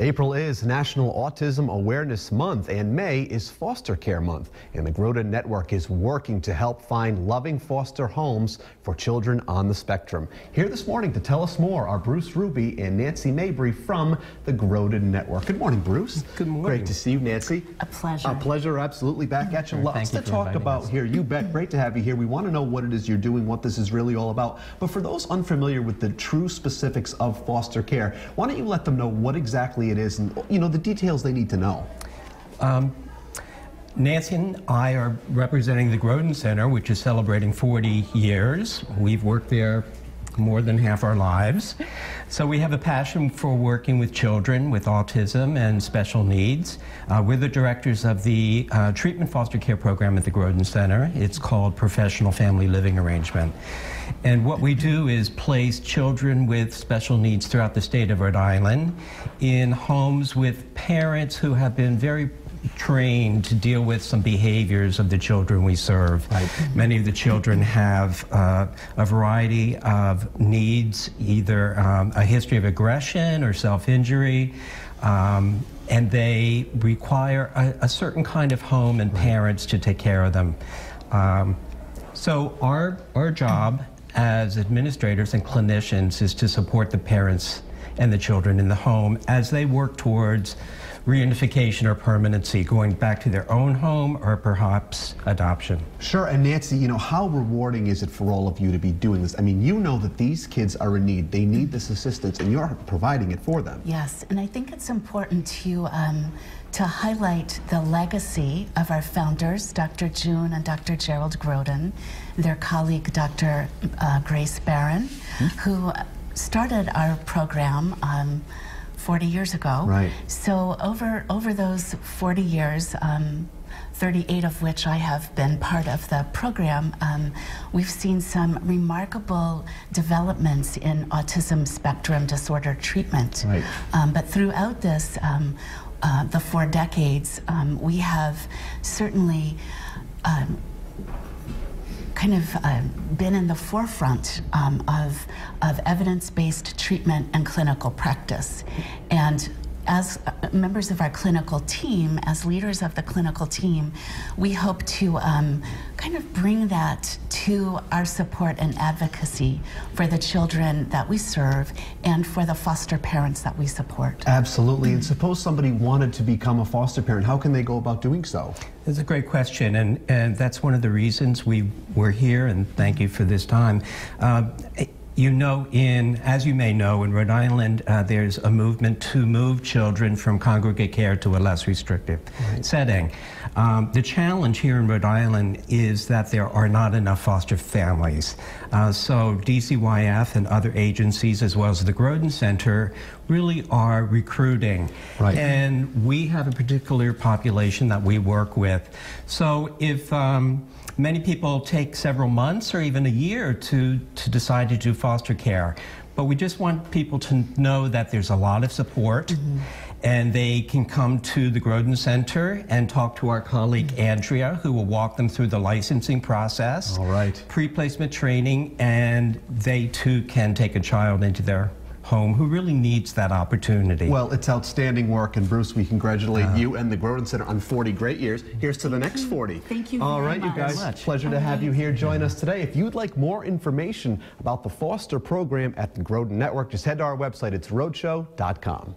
April is National Autism Awareness Month and May is Foster Care Month. And the Groden Network is working to help find loving foster homes for children on the spectrum. Here this morning to tell us more are Bruce Ruby and Nancy Mabry from the Groden Network. Good morning, Bruce. Good morning. Great to see you, Nancy. A pleasure. A pleasure, absolutely. Back at you. Sure, Lots to you talk about us. here. You bet. Great to have you here. We want to know what it is you're doing, what this is really all about. But for those unfamiliar with the true specifics of foster care, why don't you let them know what exactly it is and you know the details they need to know. Um, Nancy and I are representing the Groden Center, which is celebrating 40 years. We've worked there more than half our lives. So we have a passion for working with children with autism and special needs. Uh, we're the directors of the uh, treatment foster care program at the Groden Center. It's called Professional Family Living Arrangement. And what we do is place children with special needs throughout the state of Rhode Island in homes with parents who have been very trained to deal with some behaviors of the children we serve. Right. Many of the children have uh, a variety of needs, either um, a history of aggression or self injury. Um, and they require a, a certain kind of home and parents to take care of them. Um, so our, our job as administrators and clinicians is to support the parents and the children in the home as they work towards reunification or permanency, going back to their own home or perhaps adoption. Sure, and Nancy, you know, how rewarding is it for all of you to be doing this? I mean, you know that these kids are in need. They need this assistance, and you're providing it for them. Yes, and I think it's important to um, to highlight the legacy of our founders, Dr. June and Dr. Gerald Groden, their colleague, Dr. Uh, Grace Baron, who started our program. Um, 40 years ago. Right. So over over those 40 years, um, 38 of which I have been part of the program, um, we've seen some remarkable developments in autism spectrum disorder treatment. Right. Um, but throughout this, um, uh, the four decades, um, we have certainly um, kind of uh, been in the forefront um, of, of evidence-based treatment and clinical practice. And as uh, members of our clinical team, as leaders of the clinical team, we hope to um, kind of bring that to our support and advocacy for the children that we serve and for the foster parents that we support. Absolutely. And suppose somebody wanted to become a foster parent, how can they go about doing so? That's a great question, and, and that's one of the reasons we were here, and thank you for this time. Uh, you know, in as you may know, in Rhode Island, uh, there's a movement to move children from congregate care to a less restrictive setting. Um, the challenge here in Rhode Island is that there are not enough foster families. Uh, so DCYF and other agencies, as well as the Groden Center, really are recruiting. Right. And we have a particular population that we work with. So if um, many people take several months or even a year to, to decide to do foster care, but we just want people to know that there's a lot of support. Mm-hmm. And they can come to the Groden Center and talk to our colleague mm-hmm. Andrea, who will walk them through the licensing process, All right. pre placement training, and they too can take a child into their home who really needs that opportunity. Well, it's outstanding work, and Bruce, we congratulate uh-huh. you and the Groden Center on 40 great years. Here's to the next 40. Thank you All very right, you guys. Much. Pleasure to have you here. Join us today. If you'd like more information about the Foster program at the Groden Network, just head to our website. It's rhodeshow.com.